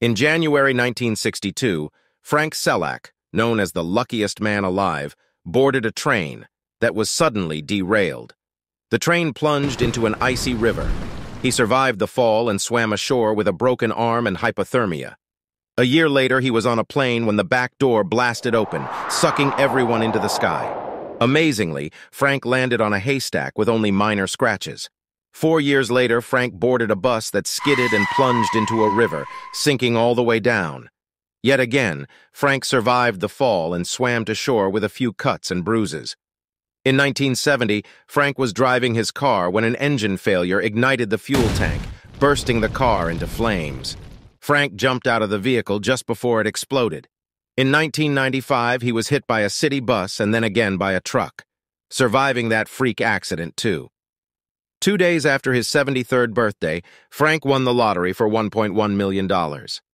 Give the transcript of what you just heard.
In January 1962, Frank Selak, known as the luckiest man alive, boarded a train that was suddenly derailed. The train plunged into an icy river. He survived the fall and swam ashore with a broken arm and hypothermia. A year later, he was on a plane when the back door blasted open, sucking everyone into the sky. Amazingly, Frank landed on a haystack with only minor scratches. Four years later, Frank boarded a bus that skidded and plunged into a river, sinking all the way down. Yet again, Frank survived the fall and swam to shore with a few cuts and bruises. In 1970, Frank was driving his car when an engine failure ignited the fuel tank, bursting the car into flames. Frank jumped out of the vehicle just before it exploded. In 1995, he was hit by a city bus and then again by a truck, surviving that freak accident, too. Two days after his 73rd birthday, Frank won the lottery for $1.1 million.